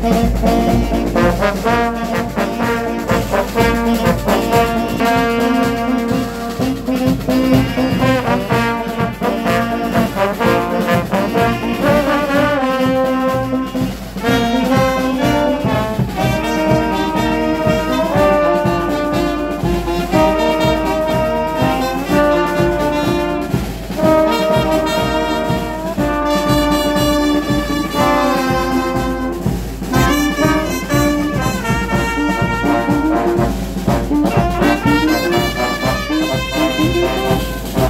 Música